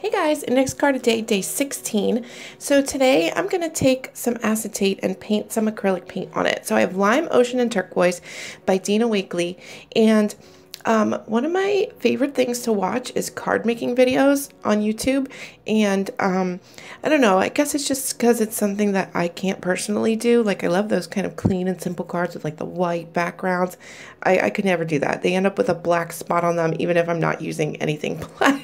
Hey guys, index card of day, day 16. So today I'm going to take some acetate and paint some acrylic paint on it. So I have Lime, Ocean, and Turquoise by Dina Wakley. And um, one of my favorite things to watch is card making videos on YouTube. And um, I don't know, I guess it's just because it's something that I can't personally do. Like I love those kind of clean and simple cards with like the white backgrounds. I, I could never do that. They end up with a black spot on them even if I'm not using anything black.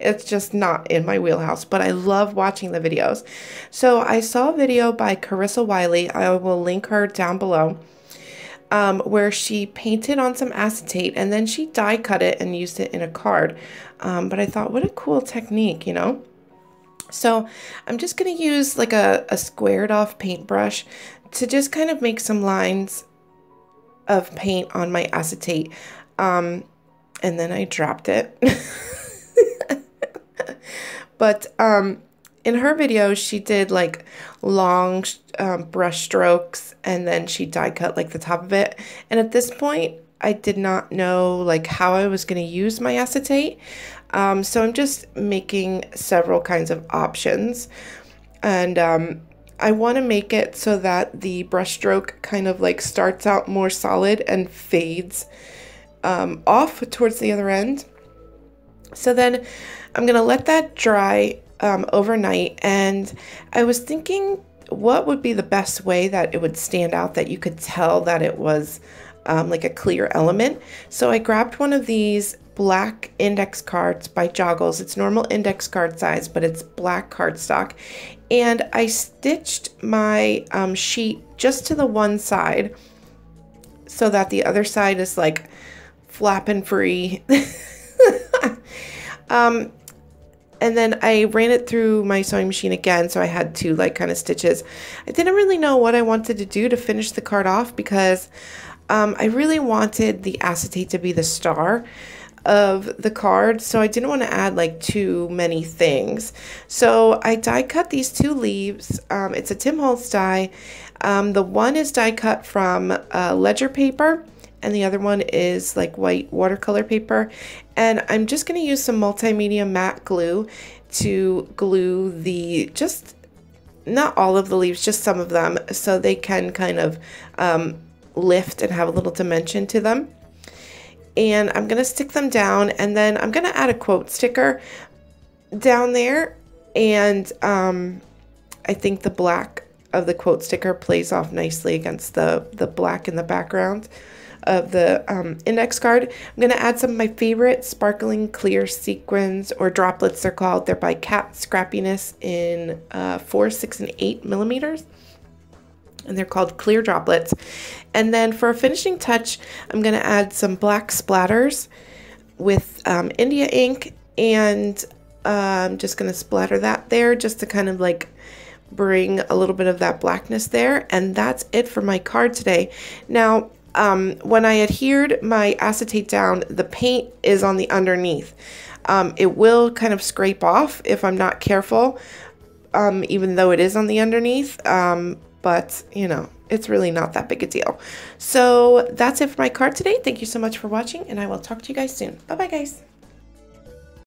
It's just not in my wheelhouse, but I love watching the videos. So I saw a video by Carissa Wiley. I will link her down below. Um, where she painted on some acetate and then she die cut it and used it in a card. Um, but I thought, what a cool technique, you know? So I'm just going to use like a, a squared off paintbrush to just kind of make some lines of paint on my acetate. Um, and then I dropped it. But um, in her video, she did like long um, brush strokes and then she die cut like the top of it. And at this point, I did not know like how I was going to use my acetate. Um, so I'm just making several kinds of options. And um, I want to make it so that the brushstroke kind of like starts out more solid and fades um, off towards the other end. So then I'm going to let that dry um, overnight. And I was thinking what would be the best way that it would stand out that you could tell that it was um, like a clear element. So I grabbed one of these black index cards by Joggles. It's normal index card size, but it's black cardstock. And I stitched my um, sheet just to the one side so that the other side is like flapping free. um, and then I ran it through my sewing machine again, so I had two like kind of stitches. I didn't really know what I wanted to do to finish the card off because um, I really wanted the acetate to be the star of the card, so I didn't want to add like too many things. So I die cut these two leaves. Um, it's a Tim Holtz die. Um, the one is die cut from uh, ledger paper and the other one is like white watercolor paper. And I'm just going to use some multimedia matte glue to glue the just not all of the leaves, just some of them, so they can kind of um, lift and have a little dimension to them. And I'm going to stick them down and then I'm going to add a quote sticker down there. And um, I think the black of the quote sticker plays off nicely against the, the black in the background of the um, index card. I'm going to add some of my favorite sparkling clear sequins or droplets they're called. They're by Kat Scrappiness in uh, 4, 6, and 8 millimeters. And they're called clear droplets. And then for a finishing touch, I'm going to add some black splatters with um, India ink and uh, I'm just going to splatter that there just to kind of like bring a little bit of that blackness there. And that's it for my card today. Now, um, when I adhered my acetate down, the paint is on the underneath. Um, it will kind of scrape off if I'm not careful, um, even though it is on the underneath. Um, but, you know, it's really not that big a deal. So that's it for my card today. Thank you so much for watching, and I will talk to you guys soon. Bye-bye, guys.